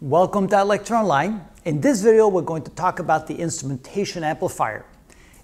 Welcome to iLectureOnline. In this video, we're going to talk about the instrumentation amplifier.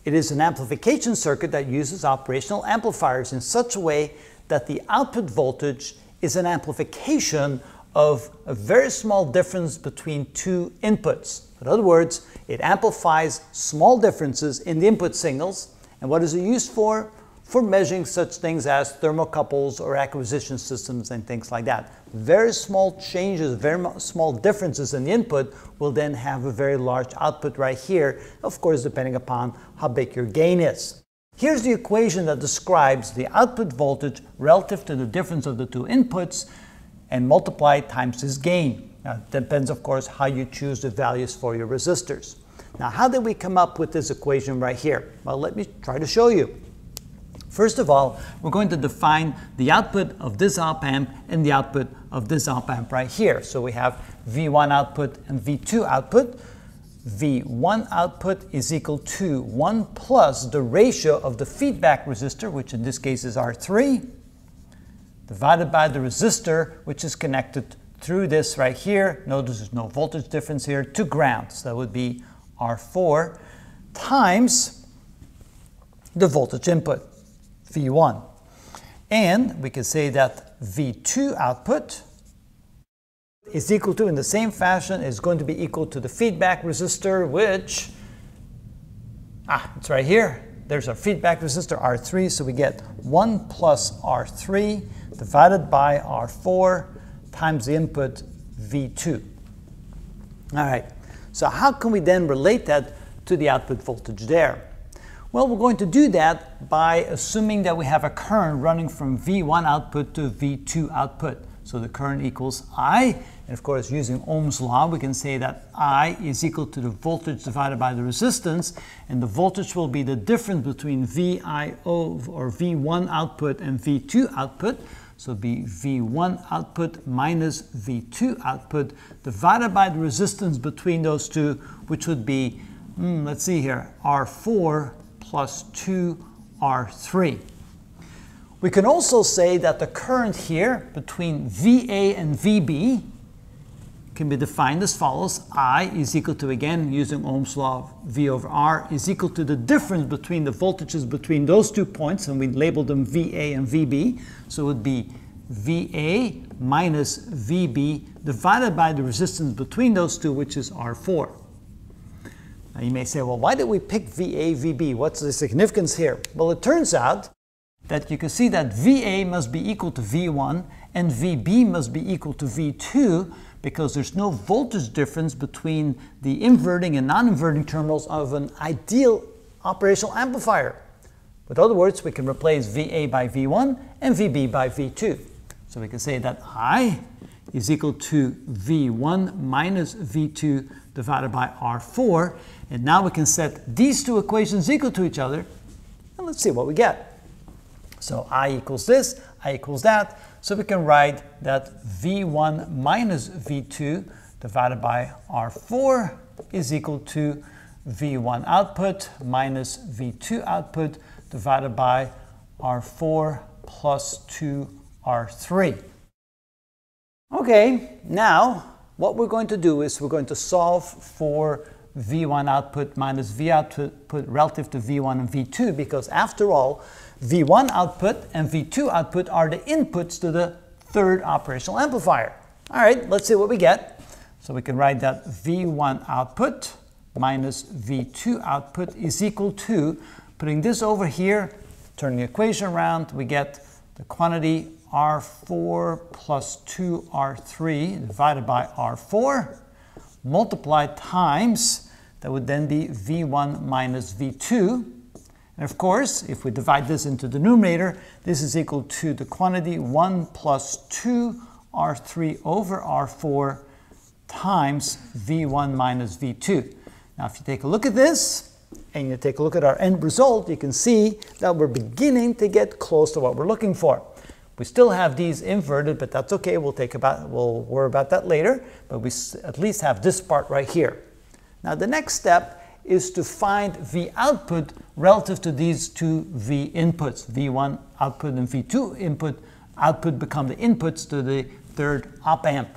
It is an amplification circuit that uses operational amplifiers in such a way that the output voltage is an amplification of a very small difference between two inputs. In other words, it amplifies small differences in the input signals. And what is it used for? For measuring such things as thermocouples or acquisition systems and things like that. Very small changes, very small differences in the input will then have a very large output right here, of course depending upon how big your gain is. Here's the equation that describes the output voltage relative to the difference of the two inputs and multiply times this gain. Now, it depends, of course, how you choose the values for your resistors. Now, how did we come up with this equation right here? Well, let me try to show you. First of all, we're going to define the output of this op amp and the output of this op amp right here. So we have V1 output and V2 output. V1 output is equal to 1 plus the ratio of the feedback resistor, which in this case is R3, divided by the resistor, which is connected through this right here. Notice there's no voltage difference here, to ground. So that would be R4 times the voltage input. V1. And we can say that V2 output is equal to, in the same fashion, is going to be equal to the feedback resistor, which, ah, it's right here. There's our feedback resistor, R3, so we get 1 plus R3 divided by R4 times the input V2. All right, so how can we then relate that to the output voltage there? Well, we're going to do that by assuming that we have a current running from V1 output to V2 output. So the current equals I, and of course using Ohm's law we can say that I is equal to the voltage divided by the resistance, and the voltage will be the difference between VIO or V1 output and V2 output. So be V1 output minus V2 output divided by the resistance between those two, which would be, mm, let's see here, R4 plus 2R3. We can also say that the current here between VA and VB can be defined as follows. I is equal to, again, using Ohm's law, V over R is equal to the difference between the voltages between those two points, and we labeled them VA and VB. So it would be VA minus VB divided by the resistance between those two, which is R4. Now you may say, well, why did we pick VA, VB? What's the significance here? Well, it turns out that you can see that VA must be equal to V1 and VB must be equal to V2 because there's no voltage difference between the inverting and non-inverting terminals of an ideal operational amplifier. With other words, we can replace VA by V1 and VB by V2. So we can say that I is equal to V1 minus V2 divided by R4. And now we can set these two equations equal to each other. And let's see what we get. So I equals this, I equals that. So we can write that V1 minus V2 divided by R4 is equal to V1 output minus V2 output divided by R4 plus 2R3. Okay, now what we're going to do is we're going to solve for V1 output minus V output relative to V1 and V2 because after all, V1 output and V2 output are the inputs to the third operational amplifier. All right, let's see what we get. So we can write that V1 output minus V2 output is equal to, putting this over here, turning the equation around, we get the quantity R4 plus 2R3 divided by R4 multiplied times, that would then be V1 minus V2. And of course, if we divide this into the numerator, this is equal to the quantity 1 plus 2 R3 over R4 times V1 minus V2. Now, if you take a look at this, and you take a look at our end result, you can see that we're beginning to get close to what we're looking for. We still have these inverted, but that's okay. We'll take about, we'll worry about that later, but we at least have this part right here. Now the next step is to find V output relative to these two V inputs. V1 output and V2 input output become the inputs to the third op amp.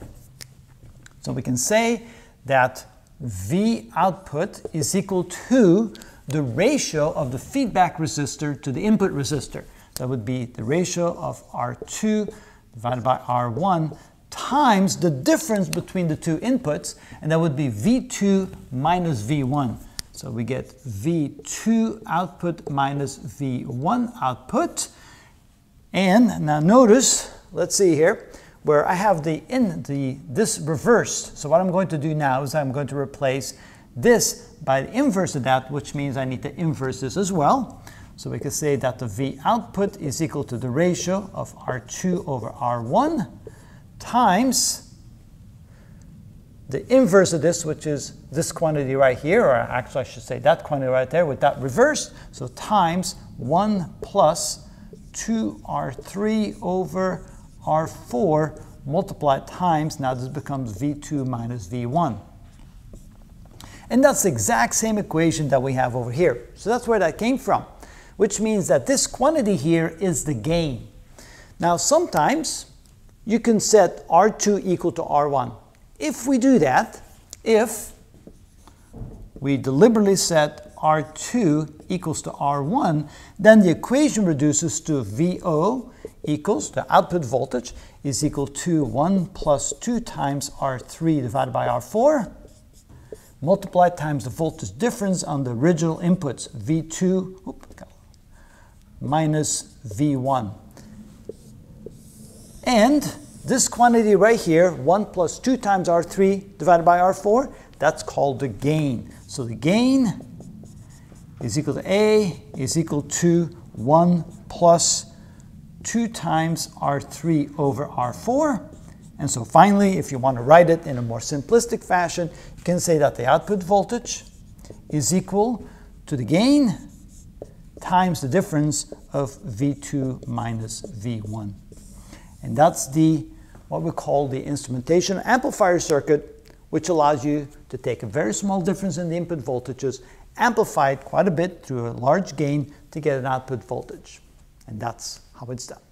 So we can say that V output is equal to the ratio of the feedback resistor to the input resistor. That would be the ratio of R2 divided by R1 times the difference between the two inputs, and that would be V2 minus V1. So we get V2 output minus V1 output. And now notice, let's see here, where I have the in the this reversed. So what I'm going to do now is I'm going to replace this by the inverse of that, which means I need to inverse this as well. So we can say that the V output is equal to the ratio of R2 over R1 times the inverse of this, which is this quantity right here, or actually I should say that quantity right there with that reversed. So times 1 plus 2R3 over R4 multiplied times, now this becomes V2 minus V1. And that's the exact same equation that we have over here. So that's where that came from, which means that this quantity here is the gain. Now sometimes you can set R2 equal to R1. If we do that, if we deliberately set R2 equals to R1, then the equation reduces to VO equals, the output voltage, is equal to 1 plus 2 times R3 divided by R4, multiplied times the voltage difference on the original inputs, V2 minus V1. And this quantity right here, 1 plus 2 times R3 divided by R4, that's called the gain. So the gain is equal to A is equal to 1 plus 2 times R3 over R4. And so finally, if you want to write it in a more simplistic fashion, you can say that the output voltage is equal to the gain times the difference of V2 minus V1. And that's the what we call the instrumentation amplifier circuit, which allows you to take a very small difference in the input voltages, amplify it quite a bit through a large gain to get an output voltage. And that's how it's done.